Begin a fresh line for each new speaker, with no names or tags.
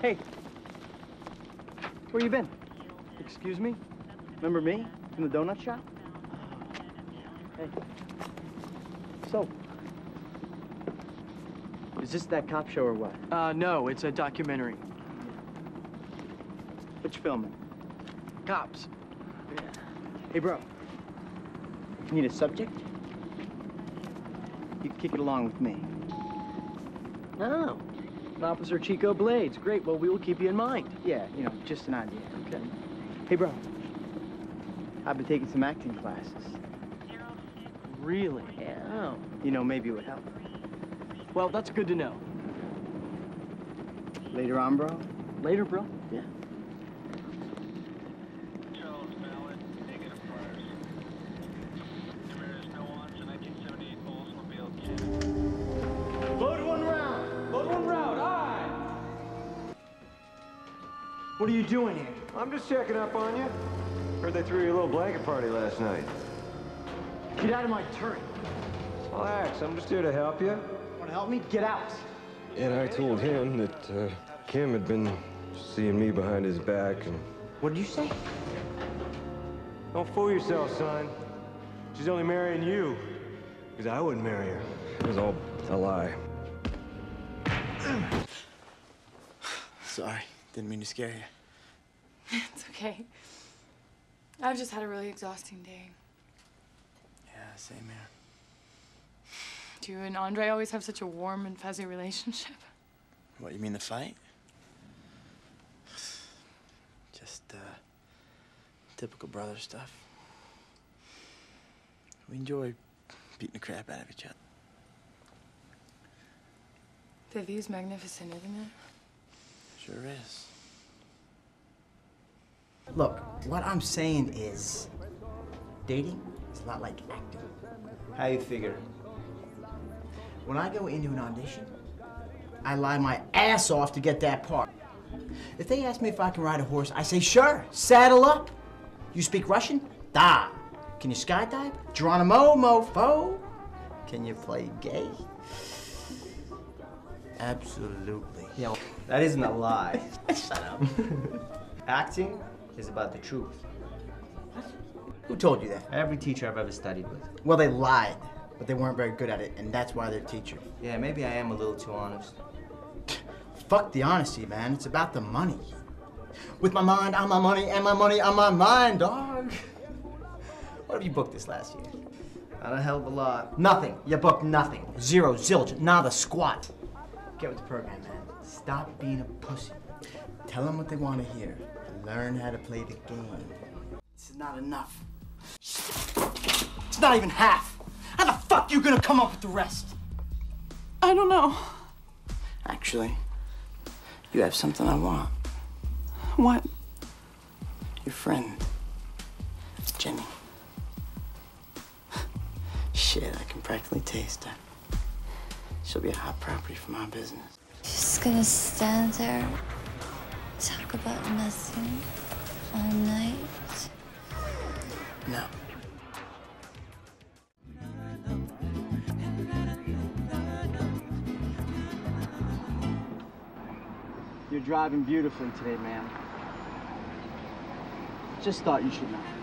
Hey. Where you been? Excuse me? Remember me? From the donut shop? Hey. So. Is this that cop show or what?
Uh, no, it's a documentary.
What you filming?
Cops.
Hey, bro. You Need a subject? You can kick it along with me.
Officer Chico Blades. Great. Well, we will keep you in mind.
Yeah, you know, just an idea.
Okay.
Hey, bro. I've been taking some acting classes.
Really?
Yeah. Oh. You know, maybe it would help.
Well, that's good to know.
Later on, bro?
Later, bro.
Yeah.
What are you doing here?
I'm just checking up on you. Heard they threw you a little blanket party last night.
Get out of my turret.
Relax, I'm just here to help you.
Want to help me? Get out.
And I told him that uh, Kim had been seeing me behind his back and...
What did you say?
Don't fool yourself, son. She's only marrying you. Because I wouldn't marry her. It was all a lie.
Sorry, didn't mean to scare you.
It's okay. I've just had a really exhausting day.
Yeah, same here.
Do you and Andre always have such a warm and fuzzy relationship?
What, you mean the fight? Just, uh, typical brother stuff. We enjoy beating the crap out of each other.
The view's magnificent, isn't it?
Sure is.
Look, what I'm saying is, dating is a lot like acting.
How you figure?
When I go into an audition, I lie my ass off to get that part. If they ask me if I can ride a horse, I say, sure, saddle up. You speak Russian? Da. Can you skydive? Geronimo, mofo. Can you play gay? Absolutely.
Yo, that isn't a lie.
Shut up.
Acting is about the truth.
Who told you that?
Every teacher I've ever studied with.
Well, they lied, but they weren't very good at it, and that's why they're teachers.
Yeah, maybe I am a little too honest.
Fuck the honesty, man. It's about the money. With my mind on my money and my money on my mind, dog. What have you booked this last year?
Not a hell of a lot.
Nothing. You booked nothing. Zero, zilch, nada, squat. Get with the program, man. Stop being a pussy. Tell them what they want to hear. Learn how to play the game. This is not enough. It's not even half. How the fuck you gonna come up with the rest?
I don't know.
Actually, you have something I want.
What?
Your friend, Jenny. Shit, I can practically taste her. She'll be a hot property for my business.
Just gonna stand there, talk about nothing all night.
No.
You're driving beautifully today, man. Just thought you should know.